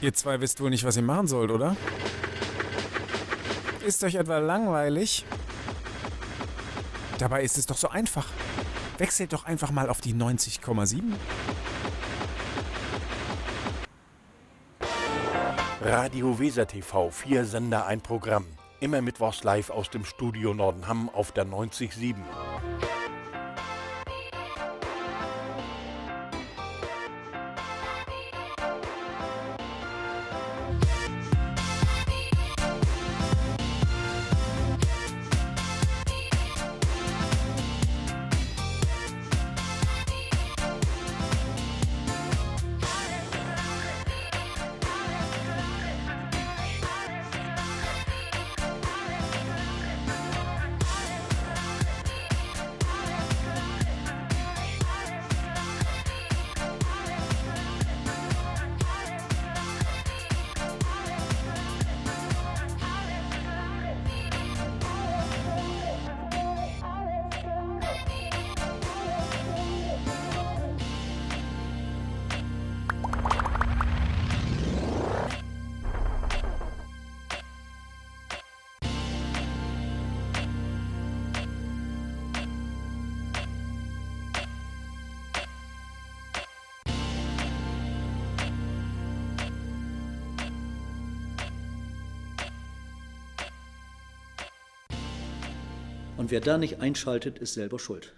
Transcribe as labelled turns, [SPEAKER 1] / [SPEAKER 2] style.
[SPEAKER 1] Ihr zwei wisst wohl nicht, was ihr machen sollt, oder? Ist euch etwa langweilig? Dabei ist es doch so einfach. Wechselt doch einfach mal auf die 90,7.
[SPEAKER 2] Radio Weser TV, vier Sender, ein Programm. Immer mittwochs live aus dem Studio Nordenham auf der 90,7.
[SPEAKER 3] Und wer da nicht einschaltet, ist selber schuld.